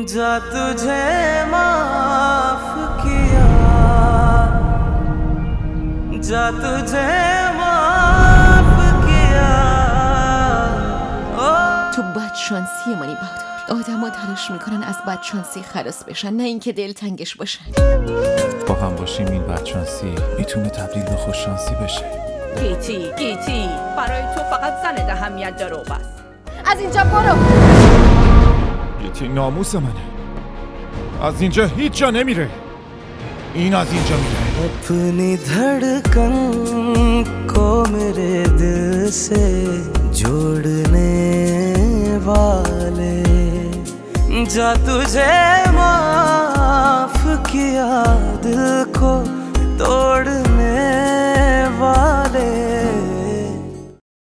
जा तुझे माफ किया जा तुझे माफ किया ओ تو بدشانسی منی بهادر آدما تلاش میکنن از بدشانسی خلاص بشن نه اینکه دلتنگش باشن با هم باشیم این بدشانسی میتونه تبدیل به خوششانسی بشه گیتی گیتی برای تو فقط زن اهمیت داره و بس از اینجا برو گیتی ناموس منه از اینجا هیچ جا نمیره این از اینجا میره अपनी धड़कन को मेरे दिल से जोड़ने वाले जा तुझे माफ किया दिल को तोड़ने वाले